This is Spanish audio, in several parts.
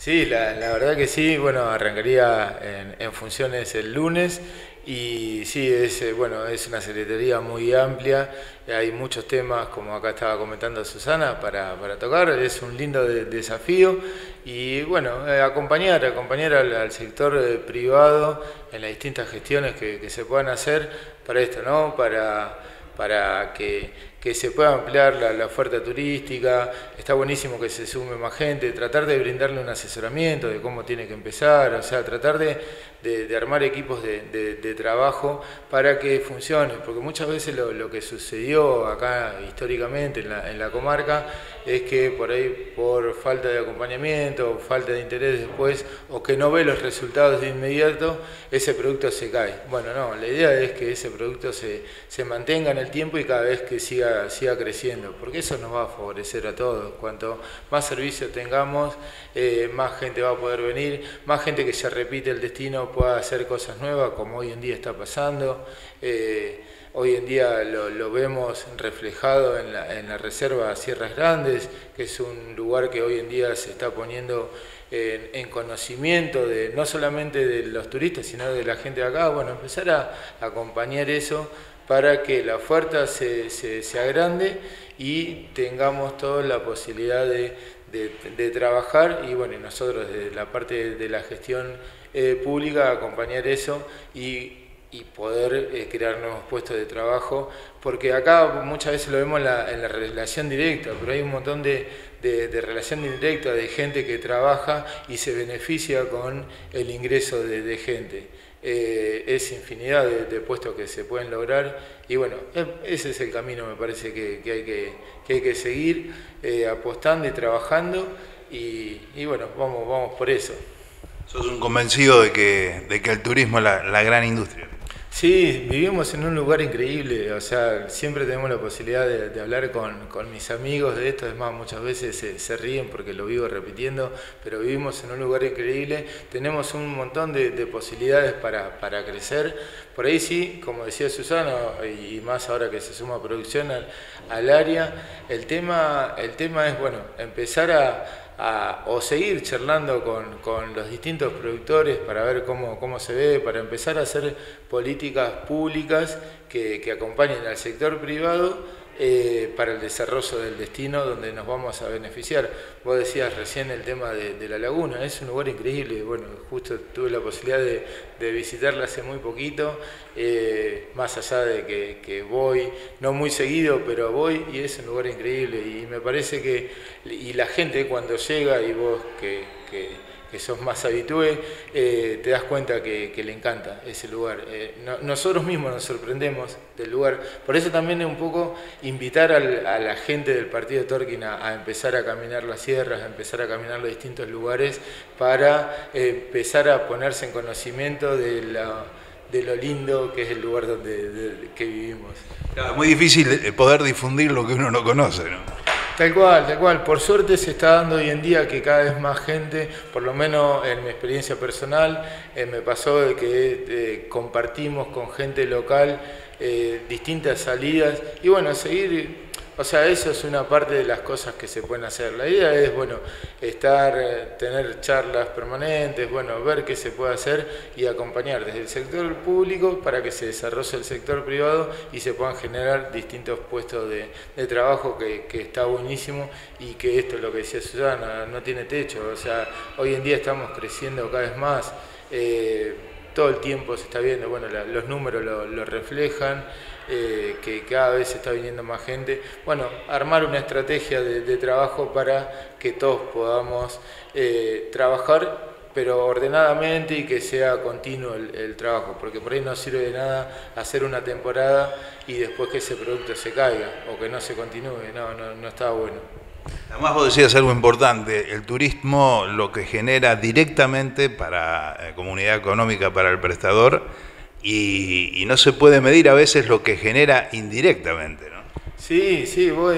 Sí, la, verdad que sí, bueno, arrancaría en, funciones el lunes. Y sí, es, eh, bueno, es una secretaría muy amplia, hay muchos temas, como acá estaba comentando Susana, para, tocar, es un lindo desafío. Y bueno, eh, acompañar, acompañar al, sector eh, privado en las distintas gestiones que, que se puedan hacer para esto, ¿no? Para, para que se pueda ampliar la, oferta turística, está buenísimo que se sume más gente, tratar de brindarle un asesoramiento de cómo tiene que empezar, o sea, tratar de, armar equipos de, trabajo para que funcione, porque muchas veces lo, que sucedió acá históricamente en la, en la, comarca es que por ahí por falta de acompañamiento, falta de interés después, o que no ve los resultados de inmediato, ese producto se cae. Bueno, no, la idea es que ese producto se, se mantenga en el tiempo y cada vez que siga siga, creciendo, porque eso nos va a favorecer a todos. Cuanto más servicios tengamos, eh, más gente va a poder venir, más gente que se repite el destino pueda hacer cosas nuevas, como hoy en día está pasando. Eh, hoy en día lo, vemos reflejado en la, en la, reserva Sierras Grandes, que es un lugar que hoy en día se está poniendo en, conocimiento de no solamente de los turistas, sino de la gente de acá. Bueno, empezar a acompañar eso para que la oferta se, se, agrande y tengamos toda la posibilidad de, trabajar y bueno, nosotros desde la parte de la gestión eh, pública acompañar eso y, poder eh, crear nuevos puestos de trabajo, porque acá muchas veces lo vemos en la, en la relación directa, pero hay un montón de, de, relación directa de gente que trabaja y se beneficia con el ingreso de gente. Eh, es infinidad de, puestos que se pueden lograr y bueno, ese es el camino me parece que, hay, que, hay que seguir eh, apostando y trabajando y, bueno, vamos, vamos por eso. Sos un convencido de que, de que el turismo es la gran industria. Sí, vivimos en un lugar increíble, o sea, siempre tenemos la posibilidad de, hablar con, mis amigos de esto, es más, muchas veces se, ríen porque lo vivo repitiendo, pero vivimos en un lugar increíble, tenemos un montón de, posibilidades para, crecer, por ahí sí, como decía Susana, y más ahora que se suma producción al, al área, el tema, el tema es, bueno, empezar a o seguir charlando con, los distintos productores para ver cómo, cómo, se ve, para empezar a hacer políticas públicas que, que acompañen al sector privado eh, para el desarrollo del destino donde nos vamos a beneficiar. Vos decías recién el tema de, la laguna, es un lugar increíble, bueno, justo tuve la posibilidad de, visitarla hace muy poquito, eh, más allá de que, voy, no muy seguido, pero voy y es un lugar increíble y me parece que, y la gente cuando llega y vos que que sos más habitué, eh, te das cuenta que, le encanta ese lugar. Eh, nosotros mismos nos sorprendemos del lugar. Por eso también es un poco invitar a la gente del partido de Torquín a, empezar a caminar las sierras, a empezar a caminar los distintos lugares para eh, empezar a ponerse en conocimiento de, lo lindo que es el lugar donde que vivimos. Es muy difícil poder difundir lo que uno no conoce, ¿no? Tal cual, tal cual. Por suerte se está dando hoy en día que cada vez más gente, por lo menos en mi experiencia personal, eh, me pasó de que eh, compartimos con gente local eh, distintas salidas y bueno, seguir o sea, eso es una parte de las cosas que se pueden hacer. La idea es, bueno, estar, eh, tener charlas permanentes, bueno, ver qué se puede hacer y acompañar desde el sector público para que se desarrolle el sector privado y se puedan generar distintos puestos de, trabajo que, está buenísimo y que esto es lo que decía Susana, no tiene techo. O sea, hoy en día estamos creciendo cada vez más. Eh, todo el tiempo se está viendo, bueno, los números lo reflejan. Eh, que cada vez está viniendo más gente. Bueno, armar una estrategia de, trabajo para que todos podamos eh, trabajar pero ordenadamente y que sea continuo el, trabajo, porque por ahí no sirve de nada hacer una temporada y después que ese producto se caiga o que no se continúe, no, no, no está bueno. Además vos decías algo importante, el turismo lo que genera directamente para eh, comunidad económica, para el prestador, y, no se puede medir a veces lo que genera indirectamente. ¿no? Sí, sí, vos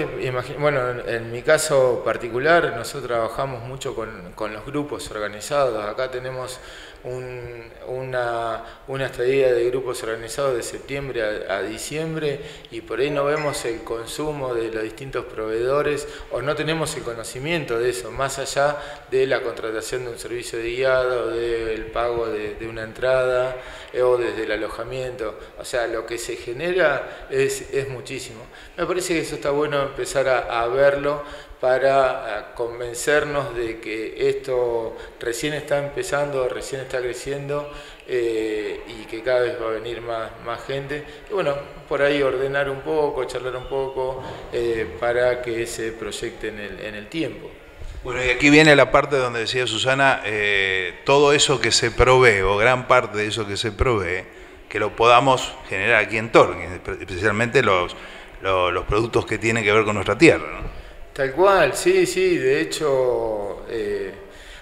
bueno, en mi caso particular, nosotros trabajamos mucho con, con los grupos organizados. Acá tenemos una, una estadía de grupos organizados de septiembre a, diciembre y por ahí no vemos el consumo de los distintos proveedores o no tenemos el conocimiento de eso, más allá de la contratación de un servicio de guiado, del pago de, una entrada eh, o desde el alojamiento. O sea, lo que se genera es, es muchísimo. Parece que eso está bueno empezar a verlo para eh, convencernos de que esto recién está empezando, recién está creciendo eh, y que cada vez va a venir más, gente. Y bueno, por ahí ordenar un poco, charlar un poco eh, para que se proyecte en el, en el tiempo. Bueno, y aquí viene la parte donde decía Susana, todo eso que se provee, o gran parte de eso que se provee, que lo podamos generar aquí en Torque, especialmente los, los, los productos que tienen que ver con nuestra tierra. ¿no? Tal cual, sí, sí, de hecho eh,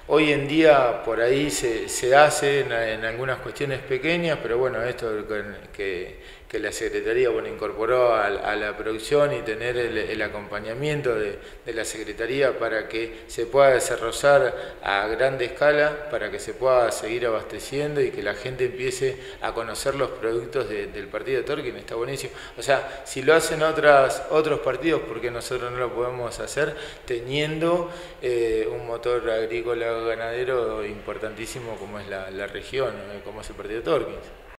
hoy en día por ahí se, se hace en, algunas cuestiones pequeñas, pero bueno, esto que, que la Secretaría bueno, incorporó a, la producción y tener el, acompañamiento de, la Secretaría para que se pueda desarrollar a grande escala, para que se pueda seguir abasteciendo y que la gente empiece a conocer los productos del partido de Torquín, está buenísimo. O sea, si lo hacen otras, otros partidos, ¿por qué nosotros no lo podemos hacer teniendo eh, un motor agrícola ganadero importantísimo como es la, región, eh, como es el partido de Torquín?